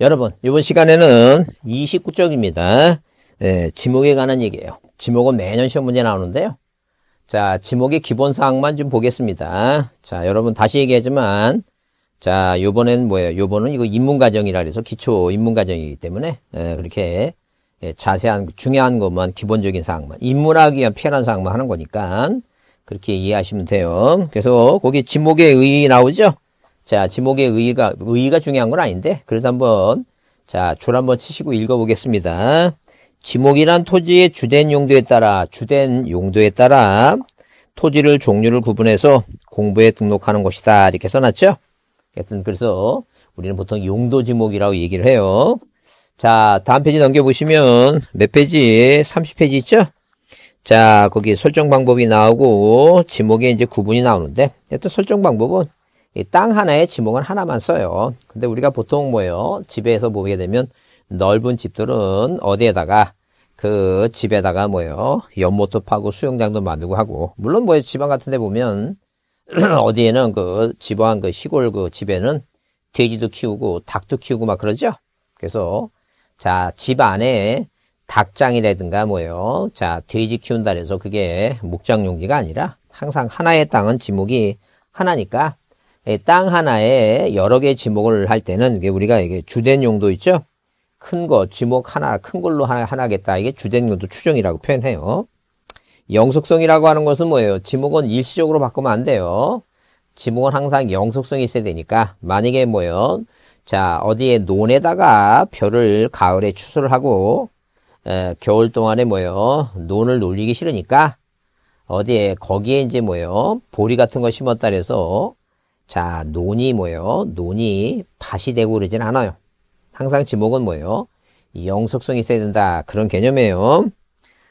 여러분, 이번 시간에는 29쪽입니다. 예, 지목에 관한 얘기예요. 지목은 매년 시험 문제 나오는데요. 자, 지목의 기본 사항만 좀 보겠습니다. 자, 여러분 다시 얘기하지만 자, 요번엔 뭐예요? 요번은 이거 인문과정이라 그래서 기초 인문과정이기 때문에 예, 그렇게 예, 자세한 중요한 것만 기본적인 사항만 인문하기 위한 필요한 사항만 하는 거니까 그렇게 이해하시면 돼요. 그래서 거기 지목의 의 나오죠? 자, 지목의 의의가, 의의가 중요한 건 아닌데, 그래도 한번, 자, 줄 한번 치시고 읽어보겠습니다. 지목이란 토지의 주된 용도에 따라, 주된 용도에 따라 토지를 종류를 구분해서 공부에 등록하는 것이다. 이렇게 써놨죠? 하여튼, 그래서 우리는 보통 용도 지목이라고 얘기를 해요. 자, 다음 페이지 넘겨보시면 몇 페이지? 30페이지 있죠? 자, 거기 설정 방법이 나오고 지목에 이제 구분이 나오는데, 또 설정 방법은 땅 하나에 지목은 하나만 써요. 근데 우리가 보통 뭐예요? 집에서 보게 되면 넓은 집들은 어디에다가 그 집에다가 뭐예요? 연못도 파고 수영장도 만들고 하고 물론 뭐 지방 같은 데 보면 어디에는 그 지방 그 시골 그 집에는 돼지도 키우고 닭도 키우고 막 그러죠. 그래서 자, 집 안에 닭장이라든가 뭐예요. 자, 돼지 키운다 해서 그게 목장 용지가 아니라 항상 하나의 땅은 지목이 하나니까 땅 하나에 여러 개 지목을 할 때는 우리가 이게 주된 용도 있죠? 큰 거, 지목 하나, 큰 걸로 하나, 하나겠다. 이게 주된 용도 추정이라고 표현해요. 영속성이라고 하는 것은 뭐예요? 지목은 일시적으로 바꾸면 안 돼요. 지목은 항상 영속성이 있어야 되니까, 만약에 뭐예요? 자, 어디에 논에다가 별을 가을에 추수를 하고, 에, 겨울 동안에 뭐예요? 논을 놀리기 싫으니까, 어디에, 거기에 이제 뭐예요? 보리 같은 거 심었다 그래서, 자, 논이 뭐예요? 논이 밭이 되고 그러진 않아요. 항상 지목은 뭐예요? 영속성이 있어야 된다. 그런 개념이에요.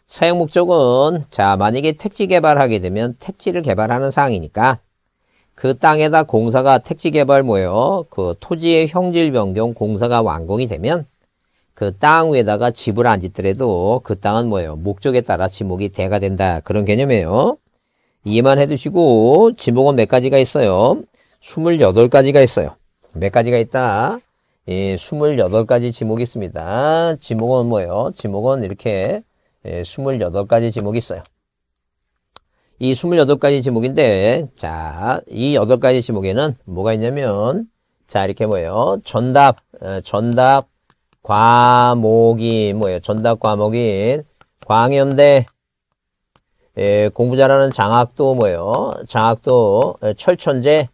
사용 목적은 자, 만약에 택지 개발하게 되면 택지를 개발하는 사항이니까 그 땅에다 공사가 택지 개발 뭐예요? 그 토지의 형질 변경 공사가 완공이 되면 그 땅 위에다가 집을 안 짓더라도 그 땅은 뭐예요? 목적에 따라 지목이 대가 된다. 그런 개념이에요. 이해만 해두시고 지목은 몇 가지가 있어요. 28가지가 있어요. 몇 가지가 있다? 예, 28가지 지목이 있습니다. 지목은 뭐예요? 지목은 이렇게 예, 28가지 지목이 있어요. 이 28가지 지목인데, 자, 이 8가지 지목에는 뭐가 있냐면, 자, 이렇게 뭐예요? 전답, 어, 전답, 과목이 뭐예요? 전답 과목인 광염대, 예, 공부 잘하는 장학도 뭐예요? 장학도, 예, 철천재,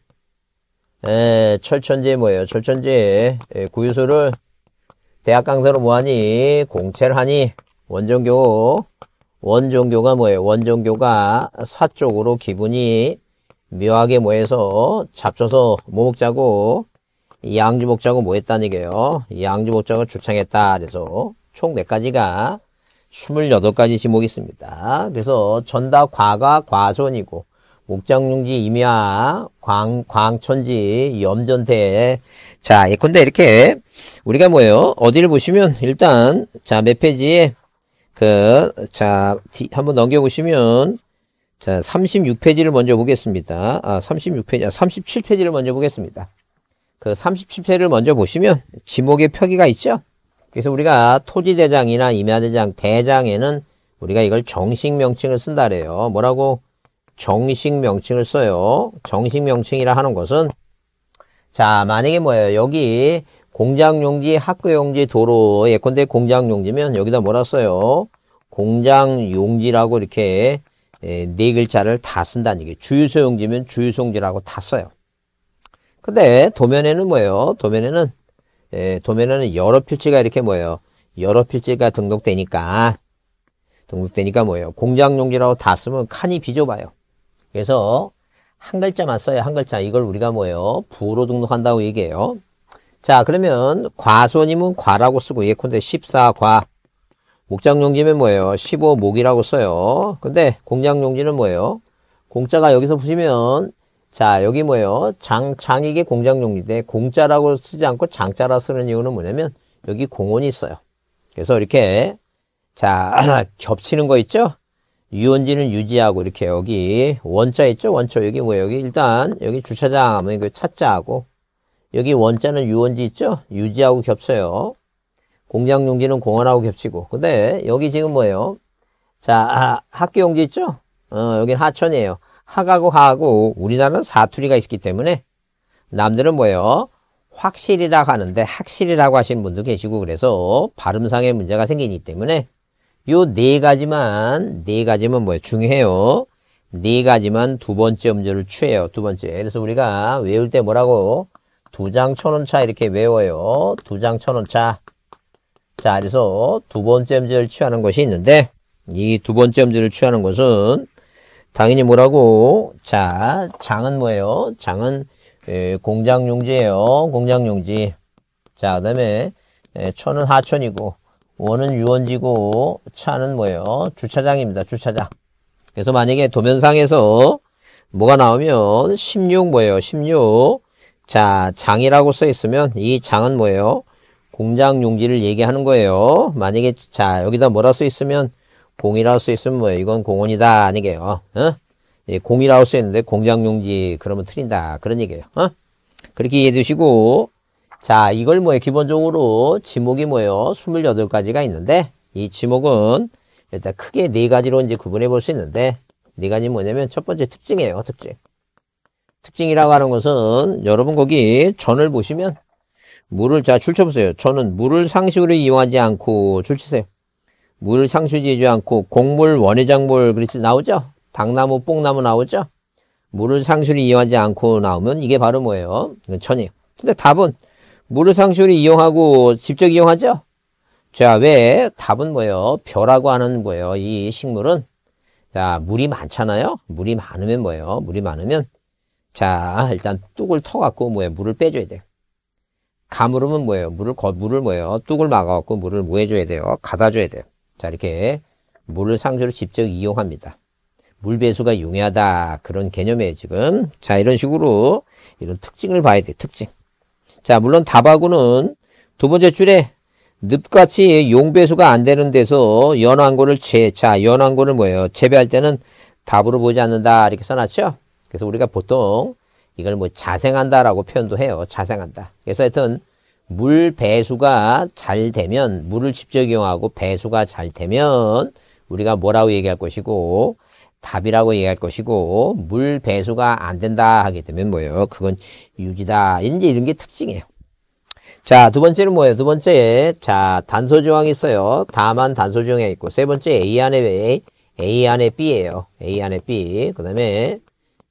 에, 철천지 뭐예요? 철천지 에, 구유수를 대학 강사로 뭐하니? 공채를 하니? 원종교 원종교가 뭐예요? 원종교가 사쪽으로 기분이 묘하게 뭐해서 잡쳐서 뭐 먹자고 양주 먹자고 뭐 했다는 얘기예요. 양주 먹자고 주창했다. 그래서 총 몇 가지가 28가지 지목이 있습니다. 그래서 전다 과가 과손이고 목장용지 임야, 광, 광천지, 염전대. 자, 예컨대 이렇게 우리가 뭐예요? 어디를 보시면 일단 자, 몇 페이지에 그, 자, 한번 넘겨보시면 자, 36페이지를 먼저 보겠습니다. 아, 36페이지, 아, 37페이지를 먼저 보겠습니다. 그 37페이지를 먼저 보시면 지목의 표기가 있죠? 그래서 우리가 토지대장이나 임야대장, 대장에는 우리가 이걸 정식 명칭을 쓴다 그래요. 뭐라고? 정식 명칭을 써요. 정식 명칭이라 하는 것은 자 만약에 뭐예요? 여기 공장용지, 학교용지, 도로 예컨대 공장용지면 여기다 뭐라 써요? 공장용지라고 이렇게 네 글자를 다 쓴다는 얘기예요. 주유소용지면 주유소용지라고 다 써요. 근데 도면에는 뭐예요? 도면에는 예, 도면에는 여러 필지가 이렇게 뭐예요? 여러 필지가 등록되니까 등록되니까 뭐예요? 공장용지라고 다 쓰면 칸이 비좁아요. 그래서 한 글자만 써요. 한 글자. 이걸 우리가 뭐예요? 부로 등록한다고 얘기해요. 자, 그러면 과손이면 과라고 쓰고 예컨대 14과 목장용지면 뭐예요? 15목이라고 써요. 근데 공장용지는 뭐예요? 공자가 여기서 보시면 자, 여기 뭐예요? 장, 장이게 공장용지인데 공자라고 쓰지 않고 장자라 쓰는 이유는 뭐냐면 여기 공원이 있어요. 그래서 이렇게 자, 겹치는 거 있죠? 유원지는 유지하고 이렇게 여기 원자 있죠? 원초 여기 뭐 여기 일단 여기 주차장 하면 그 차자하고 여기 원자는 유원지 있죠? 유지하고 겹쳐요. 공장 용지는 공원하고 겹치고. 근데 여기 지금 뭐예요? 자, 아, 학교 용지 있죠? 어, 여긴 하천이에요. 학하고 하하고 우리나라는 사투리가 있기 때문에 남들은 뭐예요? 확실이라고 하는데 확실이라고 하시는 분도 계시고 그래서 발음상의 문제가 생기기 때문에 요 네 가지만 네 가지만 뭐예요? 중요해요. 네 가지만 두 번째 음절을 취해요. 두 번째. 그래서 우리가 외울 때 뭐라고? 두 장 천원차 이렇게 외워요. 두 장 천원차. 자, 그래서 두 번째 음절을 취하는 것이 있는데 이 두 번째 음절을 취하는 것은 당연히 뭐라고? 자, 장은 뭐예요? 장은 에, 공장용지예요. 공장용지. 자, 그 다음에 천은 하천이고 원은 유원지고 차는 뭐예요? 주차장입니다. 주차장. 그래서 만약에 도면상에서 뭐가 나오면 16 뭐예요? 16. 자, 장이라고 써 있으면 이 장은 뭐예요? 공장 용지를 얘기하는 거예요. 만약에 자, 여기다 뭐라 써 있으면 공이라고 써 있으면 뭐예요? 이건 공원이다 아니게요. 어? 예, 공이라고 써 있는데 공장 용지 그러면 틀린다. 그런 얘기예요. 어? 그렇게 이해해 두시고 자, 이걸 뭐예요? 기본적으로 지목이 뭐예요? 28가지가 있는데 이 지목은 일단 크게 네 가지로 이제 구분해 볼 수 있는데 네 가지 뭐냐면 첫 번째 특징이에요. 특징. 특징이라고 하는 것은 여러분 거기 전을 보시면 물을 자 줄쳐보세요. 저는 물을 상식으로 이용하지 않고 줄치세요. 물을 상수지지 않고 곡물, 원해작물 그렇지 나오죠? 당나무, 뽕나무 나오죠? 물을 상수로 이용하지 않고 나오면 이게 바로 뭐예요? 천이에요. 근데 답은 물을 상수로 이용하고 직접 이용하죠? 자, 왜? 답은 뭐예요? 벼라고 하는 거예요. 이 식물은. 자, 물이 많잖아요? 물이 많으면 뭐예요? 물이 많으면. 자, 일단 뚝을 터 갖고 뭐예요? 물을 빼줘야 돼요. 가물으면 뭐예요? 물을, 물을 뭐예요? 뚝을 막아 갖고 물을 뭐 해줘야 돼요? 갖다줘야 돼요. 자, 이렇게 물을 상수로 직접 이용합니다. 물 배수가 용이하다. 그런 개념이에요, 지금. 자, 이런 식으로 이런 특징을 봐야 돼요, 특징. 자, 물론 답하고는 두 번째 줄에 늪같이 용배수가 안 되는 데서 연한고를 재, 자, 연한고를 뭐예요? 재배할 때는 답으로 보지 않는다. 이렇게 써놨죠? 그래서 우리가 보통 이걸 뭐 자생한다라고 표현도 해요. 자생한다. 그래서 하여튼 물 배수가 잘 되면, 물을 직접 이용하고 배수가 잘 되면 우리가 뭐라고 얘기할 것이고, 답이라고 얘기할 것이고, 물 배수가 안 된다 하게 되면 뭐예요? 그건 유지다. 이제 이런 게 특징이에요. 자, 두 번째는 뭐예요? 두 번째, 자, 단소 조항이 있어요. 다만 단소 조항이 있고, 세 번째 A 안에 A, A 안에 B예요. A 안에 B. 그 다음에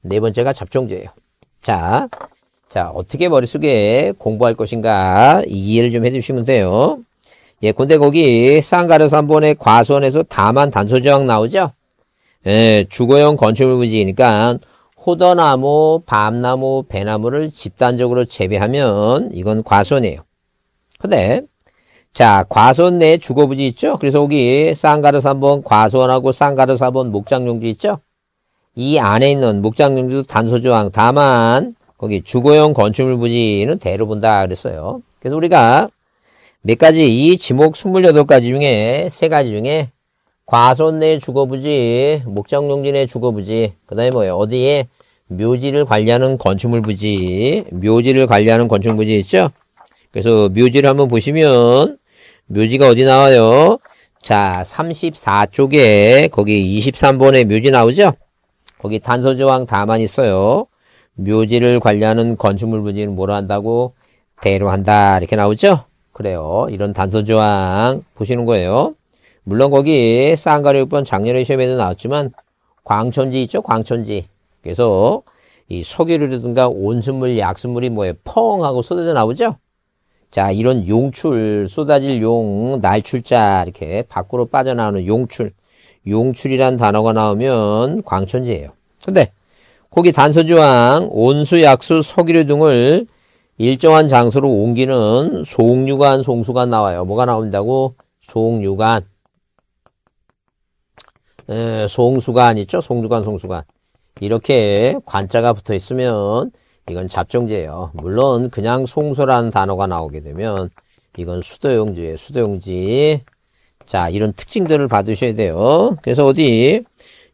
네 번째가 잡종제예요. 자, 자, 어떻게 머릿속에 공부할 것인가 이해를 좀 해주시면 돼요. 예, 근데 거기 쌍가르 3번의 과수원에서 다만 단소 조항 나오죠? 예, 주거용 건축물 부지니까 호더나무, 밤나무, 배나무를 집단적으로 재배하면 이건 과손이에요. 근데 자 과손 내 주거부지 있죠? 그래서 여기 쌍가르 3번 과손하고 쌍가르 4번 목장용지 있죠? 이 안에 있는 목장용지도 단소조항 다만 거기 주거용 건축물 부지는 대로 본다 그랬어요. 그래서 우리가 몇 가지 이 지목 28가지 중에 세 가지 중에 과손 내 주거부지, 목장용지 내 주거부지, 그 다음에 뭐예요? 어디에 묘지를 관리하는 건축물 부지, 묘지를 관리하는 건축물 부지 있죠? 그래서 묘지를 한번 보시면, 묘지가 어디 나와요? 자, 34쪽에 거기 23번에 묘지 나오죠? 거기 단서조항 다만 있어요. 묘지를 관리하는 건축물 부지는 뭐로 한다고? 대로 한다. 이렇게 나오죠? 그래요. 이런 단서조항 보시는 거예요. 물론 거기 쌍가리 6번 작년에 시험에도 나왔지만 광천지 있죠? 광천지. 그래서 이 석유류라든가 온수물, 약수물이 뭐예요? 펑 하고 쏟아져 나오죠? 자, 이런 용출, 쏟아질 용, 날출자, 이렇게 밖으로 빠져나오는 용출. 용출이란 단어가 나오면 광천지예요. 근데 거기 단서주황, 온수, 약수, 석유류 등을 일정한 장소로 옮기는 송유관, 송수관 나와요. 뭐가 나온다고? 송유관. 에, 송수관 있죠? 송유관, 송수관. 이렇게 관자가 붙어 있으면 이건 잡종제예요. 물론 그냥 송소라는 단어가 나오게 되면 이건 수도용지예요. 수도용지. 자, 이런 특징들을 받으셔야 돼요. 그래서 어디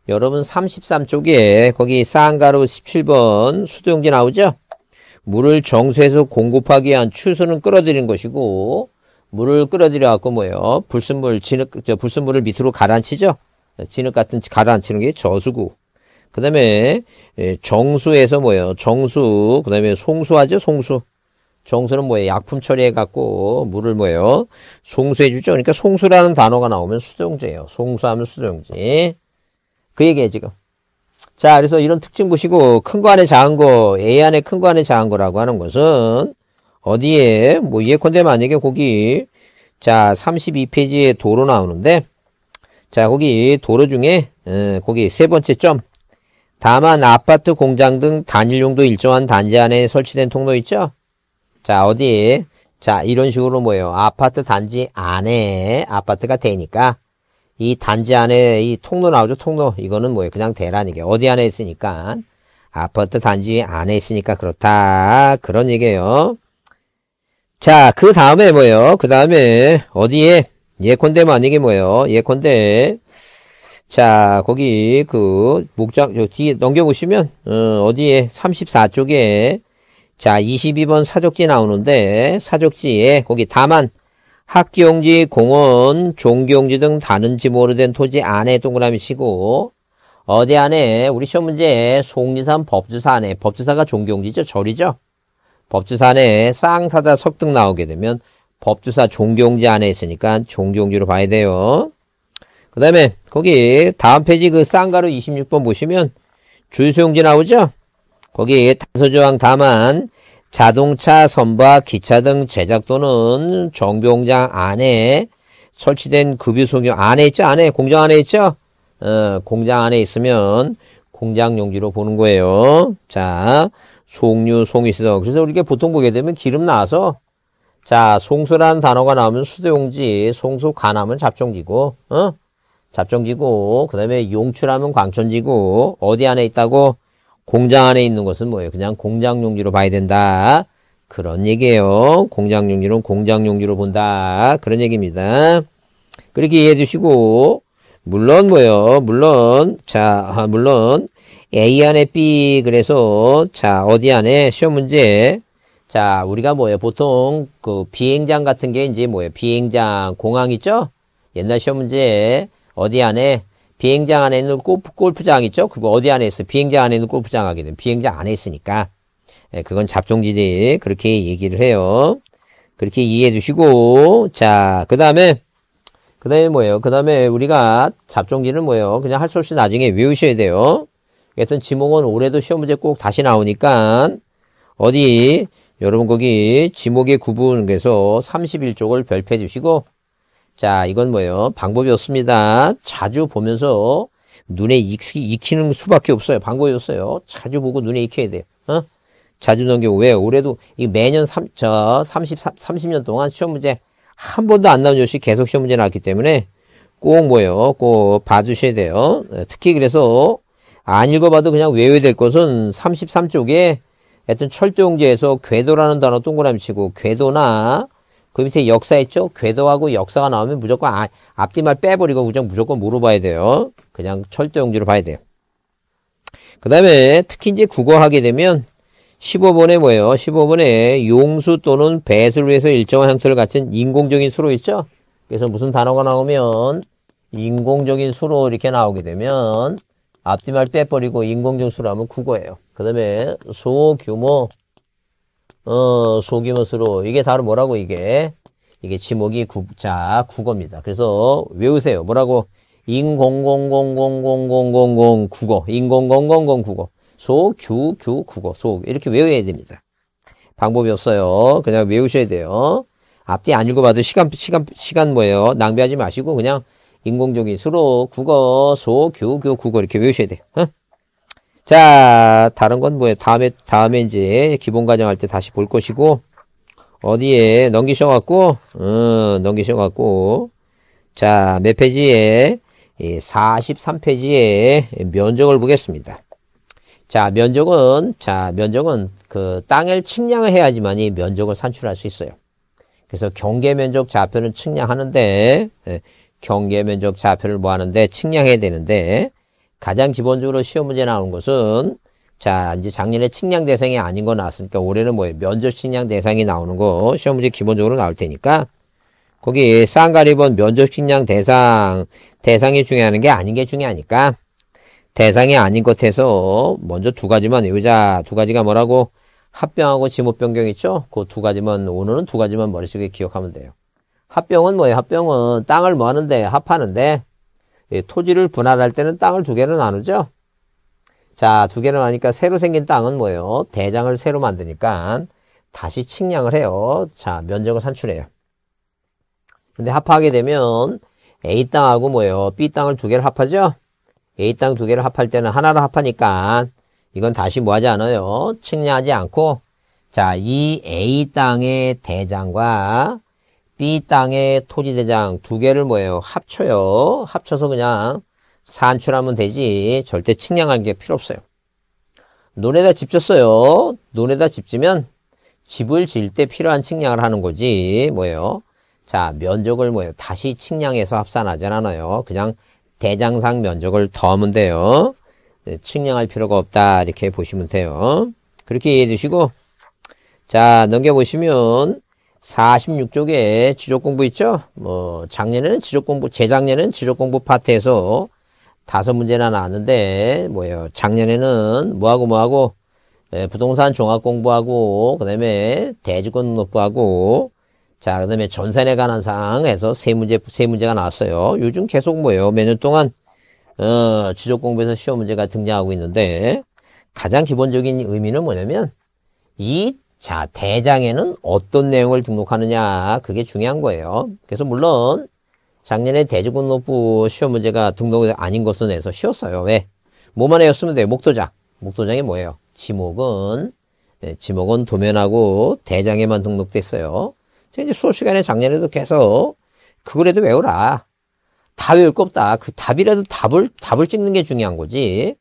여러분 33쪽에 거기 쌍가루 17번 수도용지 나오죠? 물을 정수해서 공급하기 위한 추수는 끌어들이는 것이고 물을 끌어들여 갖고 뭐예요? 불순물 진흙 저 불순물을 밑으로 가라앉히죠. 진흙 같은 가라앉히는 게 저수구. 그 다음에 예, 정수에서 뭐예요? 정수 그 다음에 송수하죠. 송수. 정수는 뭐예요? 약품 처리해 갖고 물을 뭐예요? 송수해 주죠. 그러니까 송수라는 단어가 나오면 수동제예요. 송수하면 수동제. 그 얘기예요, 지금. 자, 그래서 이런 특징 보시고 큰 거 안에 작은 거, A 안에 큰 거 안에 작은 거라고 하는 것은 어디에 뭐 예컨대 만약에 거기 자 32페이지에 도로 나오는데 자 거기 도로 중에 에, 거기 세 번째 점. 다만 아파트 공장 등 단일 용도 일정한 단지 안에 설치된 통로 있죠? 자 어디? 자 이런 식으로 뭐예요? 아파트 단지 안에 아파트가 되니까 이 단지 안에 이 통로 나오죠? 통로. 이거는 뭐예요? 그냥 대란 이게 어디 안에 있으니까? 아파트 단지 안에 있으니까 그렇다. 그런 얘기예요. 자, 그 다음에 뭐예요? 그 다음에 어디에 예컨대 만약에 뭐예요? 예컨대 자, 거기 그 목장 저 뒤에 넘겨 보시면 어, 디에? 34쪽에. 자, 22번 사족지 나오는데 사족지에 거기 다만 학교용지, 공원, 종교용지 등 다른 지모로 된 토지 안에 동그라미 치고 어디 안에? 우리 시험 문제 송리산 법주사 안에. 법주사가 종교용지죠? 절이죠? 법주산에 쌍사자 석등 나오게 되면 법주사 종교용지 안에 있으니까 종교용지로 봐야 돼요. 그 다음에 거기 다음 페이지 그 쌍가루 26번 보시면 주유소용지 나오죠? 거기 단서조항 다만 자동차, 선박, 기차 등 제작 또는 정비공장 안에 설치된 급유소용 안에 있죠? 안에 공장 안에 있죠? 어, 공장 안에 있으면 공장 용지로 보는 거예요. 자, 송류, 송이수동. 그래서 우리가 보통 보게 되면 기름 나와서 자, 송수라는 단어가 나오면 수도용지, 송수 관하면 잡종지고, 어? 잡종지고, 그 다음에 용출하면 광천지고, 어디 안에 있다고? 공장 안에 있는 것은 뭐예요? 그냥 공장용지로 봐야 된다. 그런 얘기예요. 공장용지는 공장용지로 본다. 그런 얘기입니다. 그렇게 이해해 주시고, 물론 뭐예요? 물론, 자, 아, 물론, A 안에 B 그래서 자 어디 안에 시험 문제 자 우리가 뭐예요? 보통 그 비행장 같은 게 이제 뭐예요? 비행장 공항 있죠? 옛날 시험 문제 어디 안에 비행장 안에 있는 골프, 골프장 있죠? 그거 어디 안에 있어 비행장 안에 있는 골프장 되면 비행장 안에 있으니까. 예, 그건 잡종지대 그렇게 얘기를 해요. 그렇게 이해해 주시고. 자 그 다음에 그 다음에 뭐예요? 그 다음에 우리가 잡종지는 뭐예요? 그냥 할 수 없이 나중에 외우셔야 돼요. 여튼 지목은 올해도 시험 문제 꼭 다시 나오니까 어디 여러분 거기 지목의 구분에서 31쪽을 별표해 주시고 자 이건 뭐예요? 방법이 없습니다. 자주 보면서 눈에 익히, 익히는 수밖에 없어요. 방법이 없어요. 자주 보고 눈에 익혀야 돼요. 어? 자주 넘기고 왜? 올해도 이 매년 3, 저 30, 30년 동안 시험 문제 한 번도 안 나온 것이 계속 시험 문제 나왔기 때문에 꼭 뭐예요? 꼭 봐주셔야 돼요. 특히 그래서 안 읽어봐도 그냥 외워야 될 것은 33쪽에 하여튼 철도용지에서 궤도라는 단어 동그라미 치고 궤도나 그 밑에 역사 있죠? 궤도하고 역사가 나오면 무조건 아, 앞뒤말 빼버리고 무조건 무조건 물어봐야 돼요. 그냥 철도용지로 봐야 돼요. 그 다음에 특히 이제 국어 하게 되면 15번에 뭐예요? 15번에 용수 또는 배수를 위해서 일정한 형태를 갖춘 인공적인 수로 있죠? 그래서 무슨 단어가 나오면 인공적인 수로 이렇게 나오게 되면 앞뒤말 빼버리고 인공정수로 하면 국어예요. 그 다음에 소규모 어 소규모 수로 이게 다른 뭐라고 이게 이게 지목이 국자 국어입니다. 그래서 외우세요. 뭐라고 인공공공공공공공공 국어 인공공공공 국어 소규규 국어 소 이렇게 외워야 됩니다. 방법이 없어요. 그냥 외우셔야 돼요. 앞뒤 안 읽어봐도 시간 시간 시간 뭐예요? 낭비하지 마시고 그냥 인공적인 수로 국어, 소, 규, 교, 국어 이렇게 외우셔야 돼요. 어? 자, 다른 건 뭐예요? 다음에, 다음에 이제 기본 과정 할 때 다시 볼 것이고, 어디에 넘기셔갖고, 어, 넘기셔갖고, 자, 몇 페이지에, 43페이지에 면적을 보겠습니다. 자, 면적은, 자, 면적은 그 땅을 측량을 해야지만 이 면적을 산출할 수 있어요. 그래서 경계 면적 좌표는 측량하는데, 예, 경계 면적 좌표를 뭐 하는데 측량해야 되는데 가장 기본적으로 시험 문제 나오는 것은 자, 이제 작년에 측량 대상이 아닌 거 나왔으니까 올해는 뭐예요? 면접 측량 대상이 나오는 거 시험 문제 기본적으로 나올 테니까 거기 쌍가리본 면접 측량 대상 대상이 중요한 게 아닌 게 중요하니까 대상이 아닌 것에서 먼저 두 가지만 외우자. 두 가지가 뭐라고? 합병하고 지목 변경 있죠? 그 두 가지만 오늘은 두 가지만 머릿속에 기억하면 돼요. 합병은 뭐예요? 합병은 땅을 뭐 하는데 합하는데 예, 토지를 분할할 때는 땅을 두 개로 나누죠. 자, 두 개로 나니까 새로 생긴 땅은 뭐예요? 대장을 새로 만드니까 다시 측량을 해요. 자, 면적을 산출해요. 근데 합하게 되면 A 땅하고 뭐예요? B 땅을 두 개를 합하죠? A 땅 두 개를 합할 때는 하나로 합하니까 이건 다시 뭐 하지 않아요? 측량하지 않고 자, 이 A 땅의 대장과 B 땅의 토지 대장 두 개를 뭐예요? 합쳐요. 합쳐서 그냥 산출하면 되지. 절대 측량할 게 필요 없어요. 논에다 집 졌어요. 논에다 집 지면 집을 지을 때 필요한 측량을 하는 거지. 뭐예요? 자, 면적을 뭐예요? 다시 측량해서 합산하지 않아요. 그냥 대장상 면적을 더하면 돼요. 네, 측량할 필요가 없다. 이렇게 보시면 돼요. 그렇게 이해해 주시고, 자, 넘겨보시면, 46쪽에 지적 공부 있죠? 뭐, 작년에는 지적 공부, 재작년에는 지적 공부 파트에서 다섯 문제나 나왔는데, 뭐예요? 작년에는 뭐하고 뭐하고, 예, 부동산 종합 공부하고, 그 다음에 대지권 등록부하고, 자, 그 다음에 전산에 관한 사항에서 세 문제, 세 문제가 나왔어요. 요즘 계속 뭐예요? 몇 년 동안, 어, 지적 공부에서 시험 문제가 등장하고 있는데, 가장 기본적인 의미는 뭐냐면, 이, 자, 대장에는 어떤 내용을 등록하느냐, 그게 중요한 거예요. 그래서 물론, 작년에 대지권노부 시험 문제가 등록이 아닌 것은 해서 쉬웠어요. 왜? 뭐만 외웠으면 돼요. 목도장. 목도장이 뭐예요? 지목은, 네, 지목은 도면하고 대장에만 등록됐어요. 제가 이제 수업 시간에 작년에도 계속 그거라도 외우라. 다 외울 거 없다. 그 답이라도 답을, 답을 찍는 게 중요한 거지.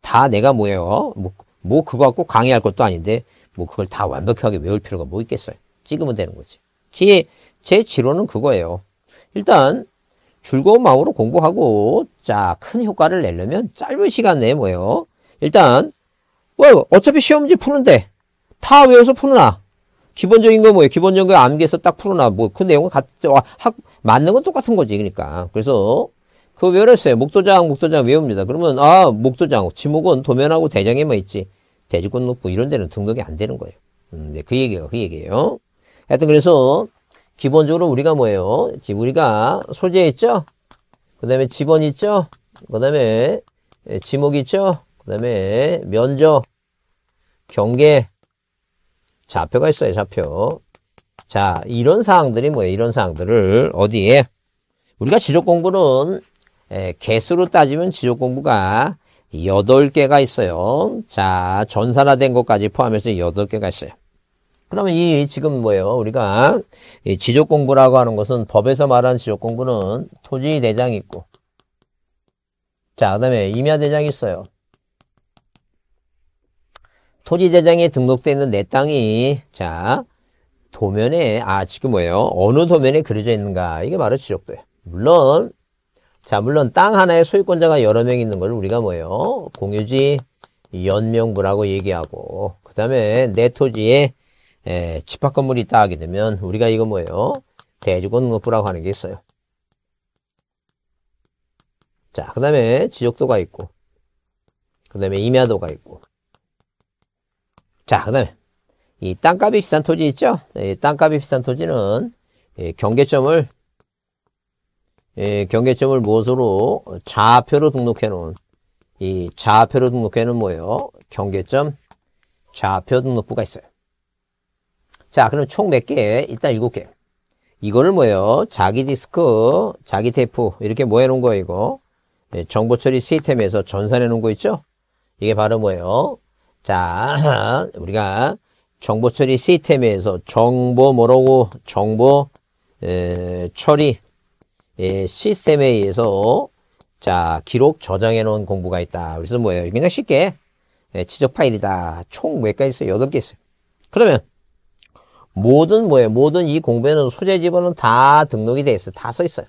다 내가 뭐예요? 뭐, 뭐 그거 갖고 강의할 것도 아닌데, 뭐 그걸 다 완벽하게 외울 필요가 뭐 있겠어요. 찍으면 되는 거지. 제, 제 지론은 그거예요. 일단, 즐거운 마음으로 공부하고, 자, 큰 효과를 내려면 짧은 시간 내에 뭐예요? 일단, 뭐, 어차피 시험 문제 푸는데, 다 외워서 푸느나, 기본적인 거 뭐예요? 기본적인 거 암기해서 딱 풀어놔. 뭐그 내용은 같, 학, 맞는 건 똑같은 거지. 그러니까. 그래서 그거 외웠어요. 목도장, 목도장 외웁니다. 그러면, 아, 목도장, 지목은 도면하고 대장에만 있지. 대지권 높고 이런 데는 등록이 안 되는 거예요. 음, 네, 그 얘기가 그 얘기예요. 하여튼 그래서 기본적으로 우리가 뭐예요? 우리가 소재 있죠? 그 다음에 지번 있죠? 그 다음에 지목 있죠? 그 다음에 면적, 경계, 좌표가 있어요, 좌표. 자, 이런 사항들이 뭐예요? 이런 사항들을 어디에? 우리가 지적 공부는 에, 개수로 따지면 지적 공부가 8개가 있어요. 자, 전산화된 것까지 포함해서 8개가 있어요. 그러면 이 지금 뭐예요? 우리가 지적 공부라고 하는 것은 법에서 말하는 지적 공부는 토지 대장이 있고 자, 그다음에 임야 대장이 있어요. 토지 대장에 등록되어 있는 내 땅이 자 도면에 아 지금 뭐예요? 어느 도면에 그려져 있는가 이게 바로 지적도예요. 물론 자 물론 땅 하나에 소유권자가 여러 명 있는 걸 우리가 뭐예요? 공유지 연명부라고 얘기하고 그 다음에 내 토지에 에, 집합 건물이 있다 하게 되면 우리가 이거 뭐예요? 대지권 등록부라고 하는 게 있어요. 자, 그 다음에 지적도가 있고, 그 다음에 임야도가 있고, 자, 그 다음에 이 땅값이 비싼 토지 있죠? 이 땅값이 비싼 토지는 경계점을 경계점을 무엇으로 좌표로 등록해 놓은 이 좌표로 등록해 놓은 뭐예요? 경계점 좌표 등록부가 있어요. 자, 그럼 총 몇 개? 일단 일곱 개. 이거를 뭐예요? 자기 디스크, 자기 테이프 이렇게 뭐 해놓은 거예요, 이거? 정보 처리 시스템에서 전산해 놓은 거 있죠? 이게 바로 뭐예요? 자, 우리가 정보 처리 시스템에서 정보 뭐라고 정보 에, 처리 에, 시스템에 의해서 자 기록 저장해 놓은 공부가 있다. 그래서 뭐예요? 그냥 쉽게 에, 지적 파일이다. 총몇개 있어요? 여덟 개 있어요. 그러면 모든 뭐예요? 모든 이 공부에는 소재 지번은 다 등록이 돼 있어요. 다 써 있어요.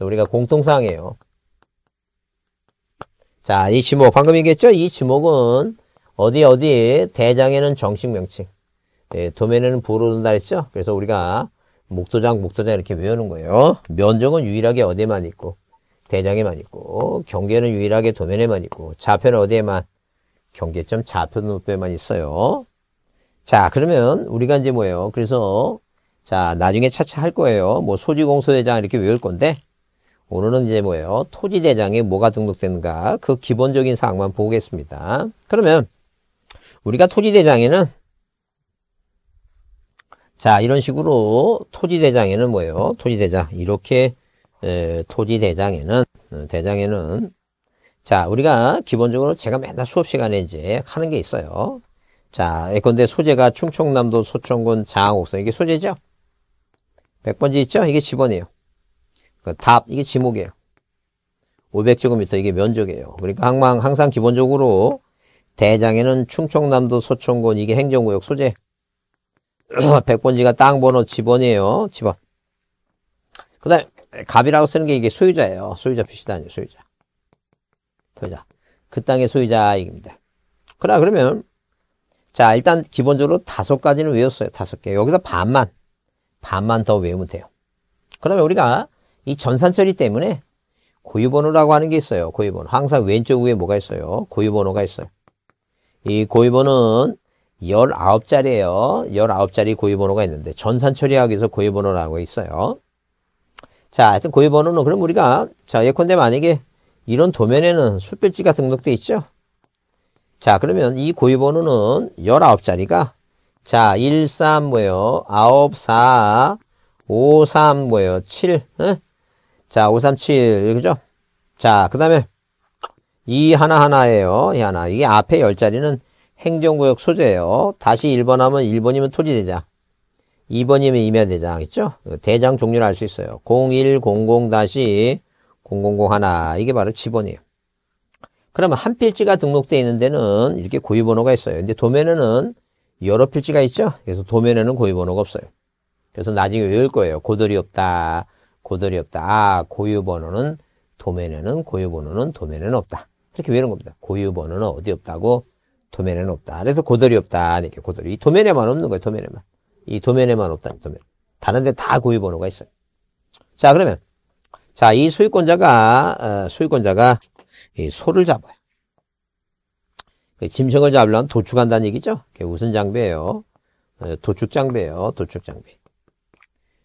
우리가 공통사항이에요. 자, 이 지목 방금 얘기했죠? 이 지목은 어디 어디 대장에는 정식 명칭, 예, 도면에는 부르는다 했죠. 그래서 우리가 목도장, 목도장 이렇게 외우는 거예요. 면적은 유일하게 어디에만 있고 대장에만 있고 경계는 유일하게 도면에만 있고 좌표는 어디에만 경계점 좌표 높이에만 있어요. 자 그러면 우리가 이제 뭐예요? 그래서 자 나중에 차차 할 거예요. 뭐 소지공소대장 이렇게 외울 건데 오늘은 이제 뭐예요? 토지대장에 뭐가 등록되는가 그 기본적인 사항만 보겠습니다. 그러면 우리가 토지대장에는 자 이런 식으로 토지대장에는 뭐예요? 토지대장 이렇게 에, 토지대장에는 어, 대장에는 자 우리가 기본적으로 제가 맨날 수업 시간에 이제 하는 게 있어요. 자 예컨대 소재가 충청남도 소천군 장옥성 이게 소재죠? 100번지 있죠? 이게 지번이에요. 그 답 이게 지목이에요. 500제곱미터 이게 면적이에요. 그러니까 항상, 항상 기본적으로 대장에는 충청남도 소천군 이게 행정구역 소재 100번지가 땅 번호 지번이에요. 지번. 그 다음에 갑이라고 쓰는 게 이게 소유자예요. 소유자 표시단이에요. 소유자. 소유자. 그 땅의 소유자 얘기입니다. 그래 그러면 자 일단 기본적으로 다섯 가지는 외웠어요. 다섯 개. 여기서 반만 반만 더 외우면 돼요. 그러면 우리가 이 전산처리 때문에 고유번호라고 하는 게 있어요. 고유번호. 항상 왼쪽 위에 뭐가 있어요? 고유번호가 있어요. 이 고유번호는 19자리예요. 19자리 고유번호가 있는데 전산 위해서 고유번호라고 있어요. 자, 하여튼 고유번호는 그럼 우리가 자, 예컨대 만약에 이런 도면에는 숫별지가 등록돼 있죠. 자, 그러면 이 고유번호는 19자리가 자, 13 뭐예요? 9, 4, 5, 3 뭐예요? 7. 어? 자, 5, 3, 7. 그죠? 자, 그 다음에 이 하나하나예요. 이 하나. 이게 앞에 10자리는 행정구역 소재예요. 다시 1번 하면 1번이면 토지대장. 2번이면 임야대장 있죠? 대장 종류를 알 수 있어요. 0100-0001 이게 바로 지번이에요. 그러면 한 필지가 등록되어 있는 데는 이렇게 고유번호가 있어요. 근데 도면에는 여러 필지가 있죠? 그래서 도면에는 고유번호가 없어요. 그래서 나중에 외울 거예요. 고들이 없다. 고들이 없다. 아, 고유번호는 도면에는 고유번호는 도면에는 없다. 이렇게 외우는 겁니다. 고유번호는 어디 없다고 도면에는 없다. 그래서 고돌이 없다. 이렇게 고돌이. 이 도면에만 없는 거예요. 도면에만. 이 도면에만 없다. 도면. 다른 데 다 고유 번호가 있어요. 자, 그러면 자, 이 소유권자가 어, 소유권자가 이 소를 잡아요. 그 짐승을 잡으려면 도축한다는 얘기죠. 무슨 장비예요? 어, 도축 장비예요. 도축 장비.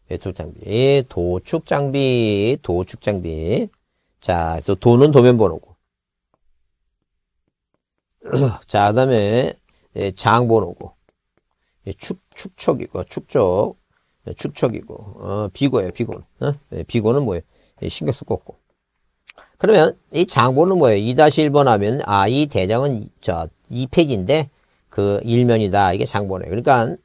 예, 도축 장비. 도축 장비. 도축 장비. 자, 그래서 도는 도면 번호고 자, 그 다음에 예, 장번호고 예, 축, 축척이고 축적 예, 축척이고 어, 비고예요 비고는. 어? 비고는 뭐예요? 신경 쓰고 없고. 그러면 이 장본은 뭐예요? 2-1번 하면 아 이 대장은 저 2팩인데 그 일면이다. 이게 장본이에요. 그러니까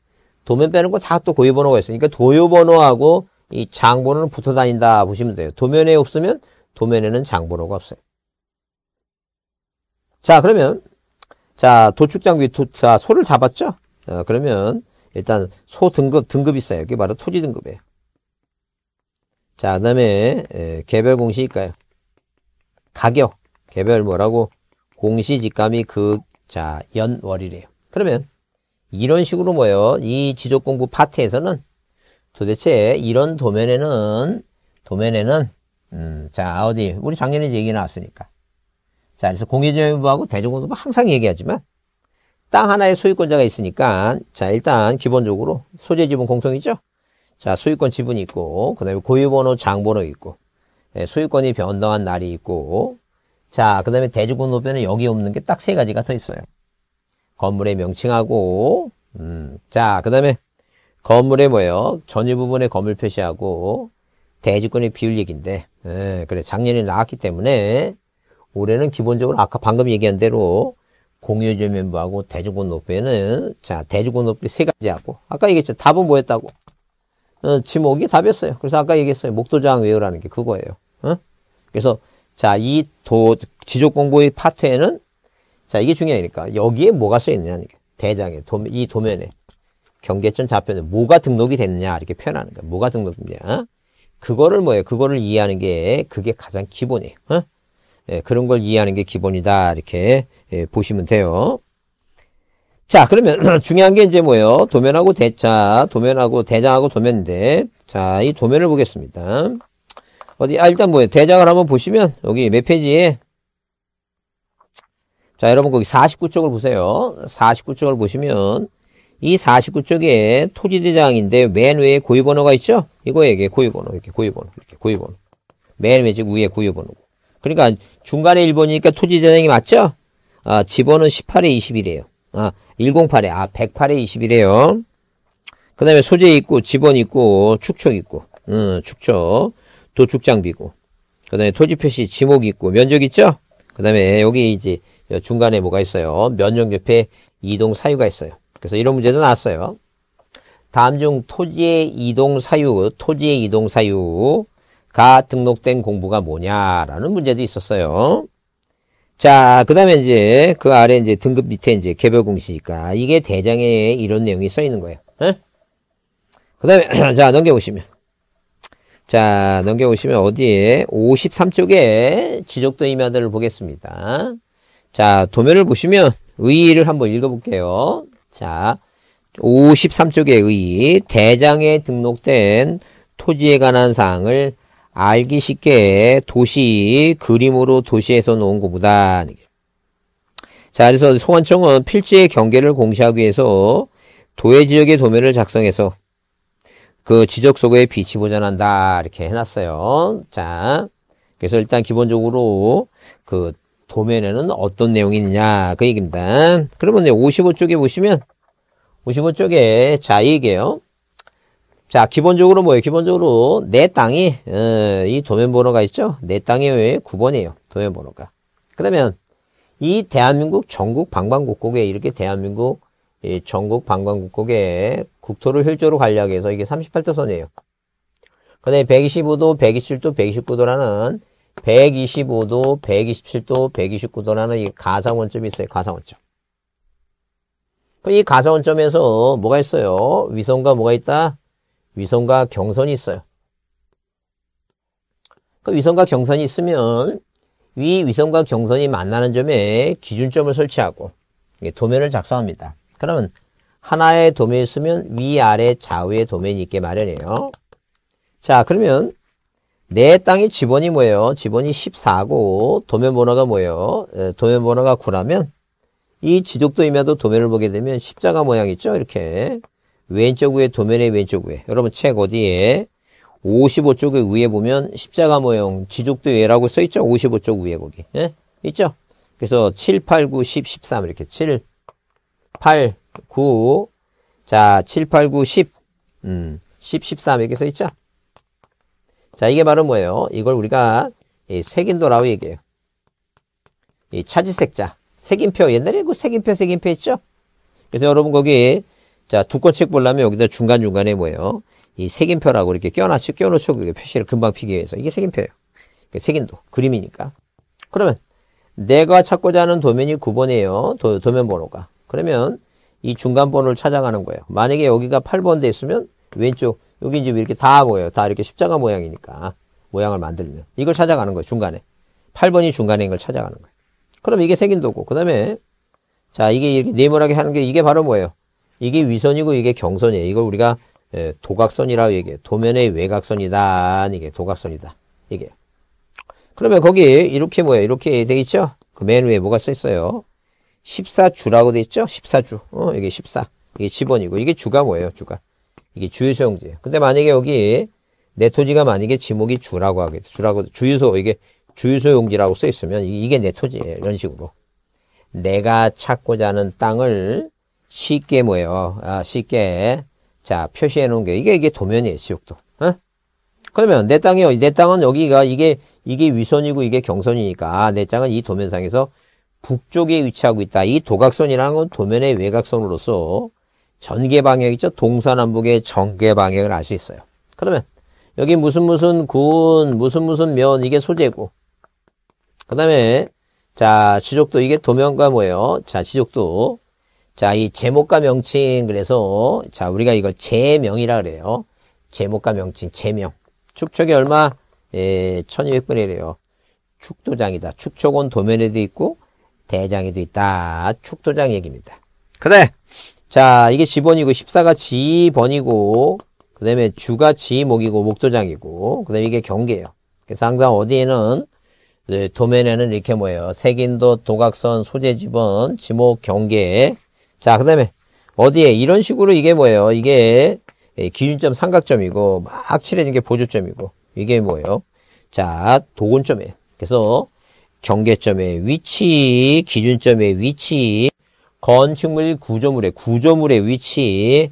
도면 빼는 거 다 또 고유 번호가 있으니까 도요 번호하고 이 장번호는 붙어 다닌다 보시면 돼요. 도면에 없으면 도면에는 장번호가 없어요. 자 그러면 자, 도축장비, 도, 자, 소를 잡았죠? 어, 그러면 일단 소 등급, 등급 있어요. 이게 바로 토지 등급이에요. 자, 그 다음에 개별 공시일까요? 가격, 개별 뭐라고? 공시지감이 그, 자, 연월이래요. 그러면 이런 식으로 뭐예요? 이 지적공부 파트에서는 도대체 이런 도면에는, 도면에는, 음, 자, 어디, 우리 작년에 얘기 나왔으니까. 자, 그래서 공유정부하고 대중공부는 항상 얘기하지만 땅 하나의 소유권자가 있으니까 자, 일단 기본적으로 소재 지분 공통이죠? 자, 소유권 지분이 있고 그다음에 고유번호 장번호 있고 예, 소유권이 변동한 날이 있고 자, 그다음에 대중공부변은 여기 없는 게 딱 세 가지가 더 있어요. 건물의 명칭하고 음, 자, 그다음에 건물의 뭐예요? 전유 부분에 건물 표시하고 대지권의 비율 얘기인데 예, 그래 작년에 나왔기 때문에 올해는 기본적으로 아까 방금 얘기한 대로 공유주 멤버하고 대주권 높이는 자 대주권 높이 세 가지 하고 아까 얘기했죠. 답은 뭐였다고? 어, 지목이 답이었어요. 그래서 아까 얘기했어요. 목도장 외우라는 게 그거예요. 어? 그래서 자이 도 지적 공부의 파트에는 자 이게 중요하니까 여기에 뭐가 써 있느냐. 대장에 도, 이 도면에 경계점 좌표에 뭐가 등록이 됐느냐. 이렇게 표현하는 거야. 뭐가 등록됐냐. 어? 그거를 뭐예요? 그거를 이해하는 게 그게 가장 기본이에요. 어? 예, 그런 걸 이해하는 게 기본이다. 이렇게 예, 보시면 돼요. 자, 그러면 중요한 게 이제 뭐예요? 도면하고 대자, 도면하고 대장하고 도면인데, 자, 이 도면을 보겠습니다. 어디, 아, 일단 뭐예요? 대장을 한번 보시면, 여기 몇 페이지에, 자, 여러분 거기 49쪽을 보세요. 49쪽을 보시면, 이 49쪽에 토지대장인데, 맨 위에 고유번호가 있죠? 이거에 이게 고유번호, 이렇게 고유번호, 이렇게 고유번호. 맨 위에 지금 위에 고유번호. 그러니까 중간에 1번이니까 토지대장이 맞죠? 아, 집어는 18에 21이에요. 아, 108에, 아, 108에 21이에요. 그 다음에 소재 있고, 지번 있고, 축척 있고, 음, 축척, 도축 장비고, 그 다음에 토지 표시 지목 있고, 면적 있죠? 그 다음에 여기 이제 중간에 뭐가 있어요? 면적 옆에 이동 사유가 있어요. 그래서 이런 문제도 나왔어요. 다음 중 토지의 이동 사유, 토지의 이동 사유 가 등록된 공부가 뭐냐라는 문제도 있었어요. 자, 그 다음에 이제 그 아래 이제 등급 밑에 이제 개별 공시니까 이게 대장에 이런 내용이 써 있는 거예요. 그 다음에, 자, 넘겨보시면. 자, 넘겨보시면 어디에 53쪽에 지적도 임야들을 보겠습니다. 자, 도면을 보시면 의의를 한번 읽어볼게요. 자, 53쪽의 의의, 대장에 등록된 토지에 관한 사항을 알기 쉽게 도시 그림으로 도시에서 놓은 것보다 자 그래서 소관청은 필지의 경계를 공시하기 위해서 도해 지역의 도면을 작성해서 그 지적 속에 비치 보전한다 이렇게 해놨어요. 자 그래서 일단 기본적으로 그 도면에는 어떤 내용이 있냐 그 얘기입니다. 그러면 55쪽에 보시면 55쪽에 자 얘기해요. 자, 기본적으로 뭐예요? 기본적으로 내 땅이 어, 이 도면 번호가 있죠? 내 땅이 왜 9번이에요? 도면 번호가. 그러면 이 대한민국 전국 방방곡곡에 이렇게 대한민국 이 전국 방방곡곡에 국토를 혈조로 관리하기 위해서 이게 38도 선이에요. 그 다음에 125도, 127도, 129도라는 125도, 127도, 129도라는 이 가상원점이 있어요. 가상원점. 이 가상원점에서 뭐가 있어요? 위성과 뭐가 있다? 위성과 경선이 있어요. 그 위성과 경선이 있으면 위 위성과 경선이 만나는 점에 기준점을 설치하고 도면을 작성합니다. 그러면 하나의 도면이 있으면 위아래 좌우의 도면이 있게 마련해요. 자 그러면 내 땅의 지번이 뭐예요? 지번이 14고 도면 번호가 뭐예요? 도면 번호가 9라면 이 지독도 임야도 도면을 보게 되면 십자가 모양 있죠? 이렇게 왼쪽 위에 도면의 왼쪽 위에. 여러분 책 어디에? 55쪽의 위에 보면 십자가 모형 지족도 예라고 써있죠? 55쪽 위에 거기. 예? 있죠? 그래서 7, 8, 9, 10, 13 이렇게 7, 8, 9 자, 7, 8, 9, 10 음, 10, 13 이렇게 써있죠? 자 이게 바로 뭐예요? 이걸 우리가 색인도라고 얘기해요. 이 차지색자 색인표. 옛날에 그 색인표 색인표 있죠? 그래서 여러분 거기 자, 두권책 보려면 여기다 중간중간에 뭐예요? 이 색인표라고 이렇게 껴놨죠, 껴놓죠. 그게 표시를 금방 피기 위해서. 이게 색인표예요. 색인도. 그림이니까. 그러면 내가 찾고자 하는 도면이 9번이에요. 도, 도면 번호가. 그러면 이 중간 번호를 찾아가는 거예요. 만약에 여기가 8번 돼 있으면 왼쪽, 여기 이제 이렇게 다 보여요. 다 이렇게 십자가 모양이니까. 모양을 만들면. 이걸 찾아가는 거예요. 중간에. 8번이 중간에 있는 걸 찾아가는 거예요. 그럼 이게 색인도고. 그 다음에 자, 이게 이렇게 네모나게 하는 게 이게 바로 뭐예요? 이게 위선이고 이게 경선이에요. 이걸 우리가 도각선이라고 얘기해요. 도면의 외곽선이다. 이게 도각선이다. 이게. 그러면 거기 이렇게 뭐야? 이렇게 돼 있죠? 그 맨 위에 뭐가 써 있어요? 14주라고 돼 있죠? 14주. 어, 이게 14. 이게 지번이고. 이게 주가 뭐예요? 주가. 이게 주유소용지예요. 근데 만약에 여기 내 토지가 만약에 지목이 주라고 하겠죠. 주라고 주유소 이게 주유소 용지라고 써 있으면 이게 내 토지예요. 이런 식으로. 내가 찾고자 하는 땅을 쉽게 뭐예요? 아, 쉽게 자 표시해 놓은 게 이게 이게 도면이에요. 지옥도. 어? 그러면 내 땅이요. 내 땅은 여기가 이게 이게 위선이고 이게 경선이니까 아, 내 땅은 이 도면상에서 북쪽에 위치하고 있다. 이 도각선이라는 건 도면의 외곽선으로서 전개 방향 있죠. 동서남북의 전개 방향을 알 수 있어요. 그러면 여기 무슨 무슨 군 무슨 무슨 면 이게 소재고 그 다음에 자 지적도 이게 도면과 뭐예요? 자 지적도 자, 이 제목과 명칭 그래서 자, 우리가 이거 제명이라 그래요. 제목과 명칭 제명. 축척이 얼마? 예, 1200분의 1이에요. 축도장이다. 축척은 도면에도 있고 대장에도 있다. 축도장 얘기입니다. 그래. 자, 이게 지번이고 14가 지번이고 그 다음에 주가 지목이고 목도장이고 그 다음에 이게 경계예요. 그래서 항상 어디에는 네, 도면에는 이렇게 뭐예요. 색인도, 도각선, 소재 지번, 지목, 경계. 자, 그 다음에 어디에 이런 식으로 이게 뭐예요. 이게 기준점 삼각점이고 막 칠해진 게 보조점이고 이게 뭐예요. 자, 도근점이에요. 그래서 경계점의 위치, 기준점의 위치, 건축물 구조물의 구조물의 위치,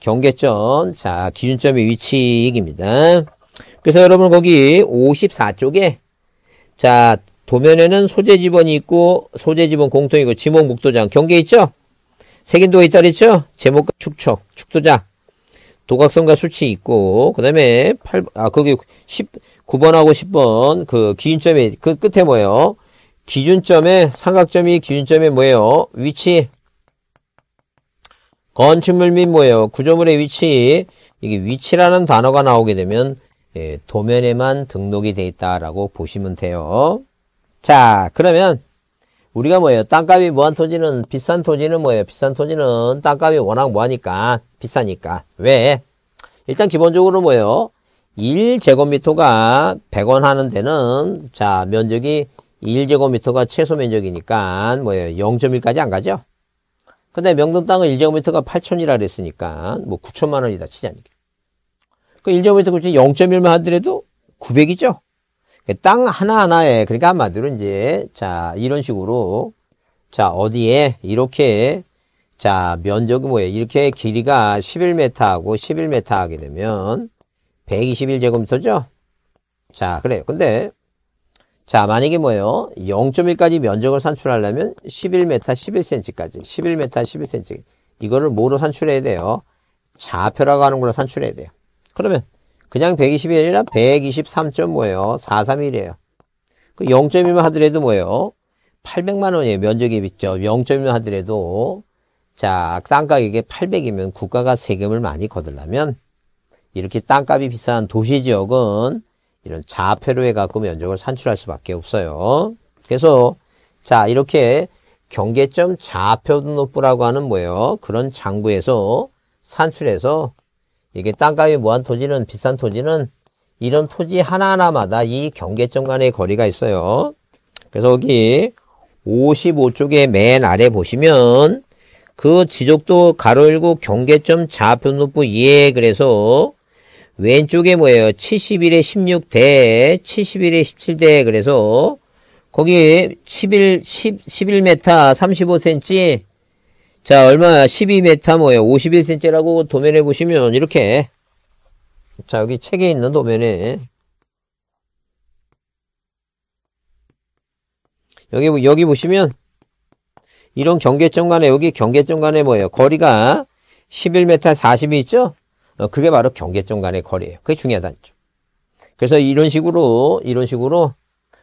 경계점, 자, 기준점의 위치입니다. 그래서 여러분 거기 54쪽에 자, 도면에는 소재 지번이 있고 소재 지번 공통이고 지목 목도장 경계 있죠? 색인도가 있다 그랬죠? 제목과 축척, 축도자, 도각선과 수치 있고 그 다음에 8, 아 거기 10 9번하고 10번 그 기준점이 그 끝에 뭐예요? 기준점의 삼각점이 기준점의 뭐예요? 위치 건축물 및 뭐예요? 구조물의 위치 이게 위치라는 단어가 나오게 되면 예, 도면에만 등록이 돼 있다라고 보시면 돼요. 자 그러면 우리가 뭐예요? 땅값이 뭐한 토지는 비싼 토지는 뭐예요? 비싼 토지는 땅값이 워낙 뭐하니까 비싸니까 왜? 일단 기본적으로 뭐예요? 1제곱미터가 100원 하는 데는 자 면적이 1제곱미터가 최소 면적이니까 뭐예요 0.1까지 안 가죠 근데 명동 땅은 1제곱미터가 8천이라 그랬으니까 뭐 9천만 원이다 치자니 그 1제곱미터 굳이 0.1만 하더라도 900이죠 땅 하나하나에 그러니까 한마디로 이제 자 이런 식으로 자 어디에 이렇게 자 면적이 뭐예요 이렇게 길이가 11m하고 11m 하게 되면 121제곱미터죠? 자, 그래요. 근데, 자, 만약에 뭐예요? 0.1까지 면적을 산출하려면 11m 11cm까지. 11m 11cm. 이거를 뭐로 산출해야 돼요? 좌표라고 하는 걸로 산출해야 돼요. 그러면, 그냥 121이 아니라 123점 뭐예요? 431이에요. 그 0.1만 하더라도 뭐예요? 800만 원이에요. 면적이 있죠. 0.1만 하더라도, 자, 땅가격이 800이면 국가가 세금을 많이 거들려면 이렇게 땅값이 비싼 도시 지역은 이런 자폐로 해갖고 면적을 산출할 수밖에 없어요. 그래서 자 이렇게 경계점 좌표등록부라고 하는 뭐예요? 그런 장부에서 산출해서 이게 땅값이 뭐한 토지는 비싼 토지는 이런 토지 하나하나마다 이 경계점 간의 거리가 있어요. 그래서 여기 55쪽에 맨 아래 보시면 그 지적도 가로 열고 경계점 좌표등록부 예 그래서 왼쪽에 뭐예요? 71에 16대, 71에 17대. 그래서 거기 11, 10, 11m 35cm. 자, 얼마? 12m 뭐예요? 51cm라고 도면에 보시면 이렇게. 자, 여기 책에 있는 도면에. 여기, 여기 보시면 이런 경계점 간에, 여기 경계점 간에 뭐예요? 거리가 11m 40이 있죠? 어, 그게 바로 경계점 간의 거리예요. 그게 중요하다는 점. 그래서 이런 식으로 이런 식으로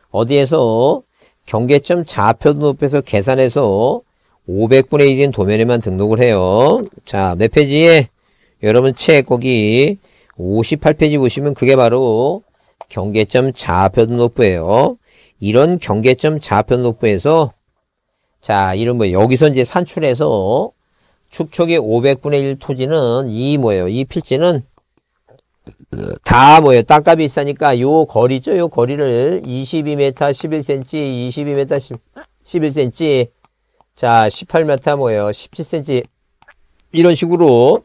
어디에서 경계점 좌표 높여서 계산해서 500분의 1인 도면에만 등록을 해요. 자, 몇 페이지에 여러분 책 거기 58페이지 보시면 그게 바로 경계점 좌표 등록부예요. 이런 경계점 좌표 등록부에서 자, 이런 뭐 여기서 이제 산출해서 축척의 500분의 1 토지는 이 뭐예요? 이 필지는 다 뭐예요? 땅값이 있으니까 요 거리죠? 요 거리를 22m 11cm, 22m 11cm, 자 18m 뭐예요? 17cm 이런 식으로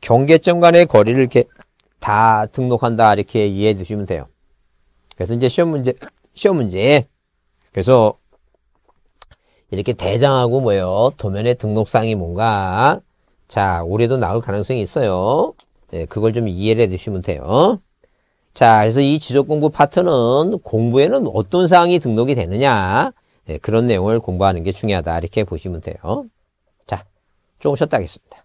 경계점 간의 거리를 이렇게 다 등록한다 이렇게 이해해 주시면 돼요. 그래서 이제 시험 문제 시험 문제 그래서 이렇게 대장하고 뭐예요? 도면의 등록상이 뭔가 자 올해도 나올 가능성이 있어요. 네, 그걸 좀 이해를 해 주시면 돼요. 자 그래서 이 지적 공부 파트는 공부에는 어떤 사항이 등록이 되느냐 네, 그런 내용을 공부하는 게 중요하다 이렇게 보시면 돼요. 자 조금 쉬었다 하겠습니다.